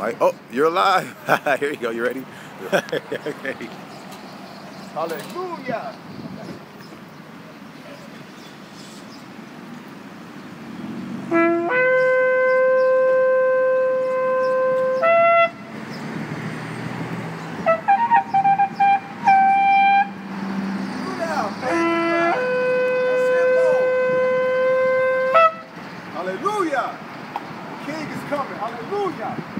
Mike, oh, you're alive. Here you go. You ready? okay. Hallelujah. Hallelujah. The king is coming. Hallelujah.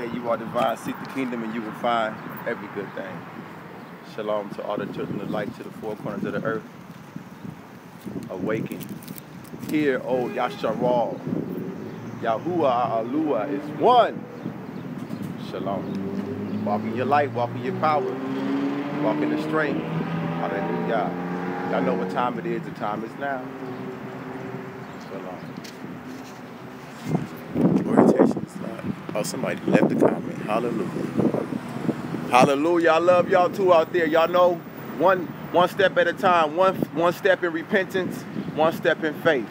Today you are divine. Seek the kingdom and you will find every good thing. Shalom to all the children of light to the four corners of the earth. Awaken. Hear, O Yasharal. Yahuah Alua is one. Shalom. Walk in your light, walk in your power, walk in the strength. Hallelujah. Y'all know what time it is. The time is now. Shalom. Oh, somebody left a comment. Hallelujah. Hallelujah. I love y'all too out there. Y'all know one one step at a time, one one step in repentance, one step in faith.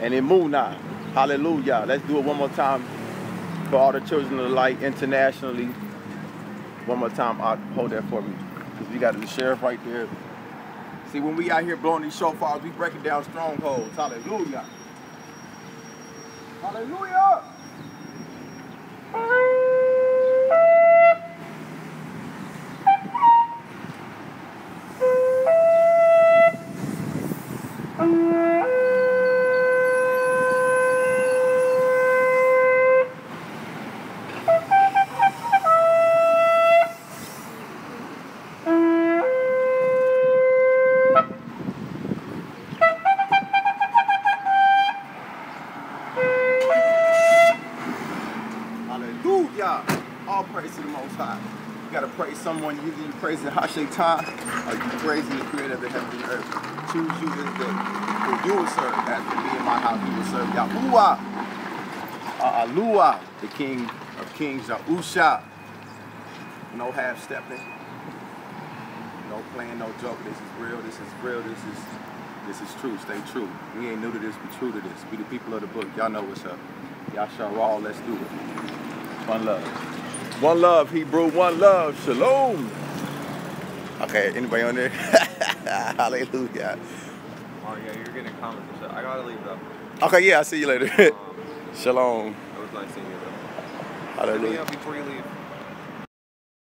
And in Munah. Hallelujah. Let's do it one more time for all the children of the light internationally. One more time. I'll hold that for me. Because we got the sheriff right there. See, when we out here blowing these shofars, we breaking down strongholds. Hallelujah. Hallelujah. Hallelujah. All praise to the Most High. You gotta praise someone. Either you praising Hashaitan or you praising the Creator of the heaven and earth. Choose you this day. Who you will serve. As for me and my house, we will serve Yahuah. Alua, the King of Kings, Yahusha. No half stepping. No playing, no joking. This is real. This is real. This is this is true. Stay true. We ain't new to this. We true to this. We the people of the book. Y'all know what's up. Yasharal. Let's do it. One love. One love, Hebrew. One love. Shalom. Okay, anybody on there? Hallelujah. Oh yeah, you're getting comments shit. I gotta leave though. Okay, yeah, I'll see you later. Um, Shalom. it was nice seeing you though. Hallelujah. before you leave.